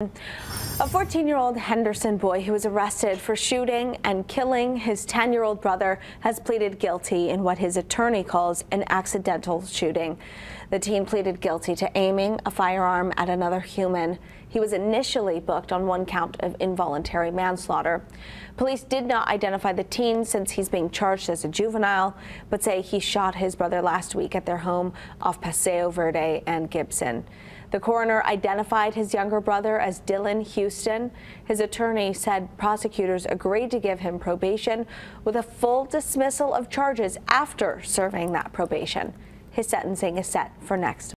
A 14-year-old Henderson boy who was arrested for shooting and killing his 10-year-old brother has pleaded guilty in what his attorney calls an accidental shooting. The teen pleaded guilty to aiming a firearm at another human. He was initially booked on one count of involuntary manslaughter. Police did not identify the teen since he's being charged as a juvenile, but say he shot his brother last week at their home off Paseo Verde and Gibson. The coroner identified his younger brother as Dylan Houston. His attorney said prosecutors agreed to give him probation with a full dismissal of charges after serving that probation. His sentencing is set for next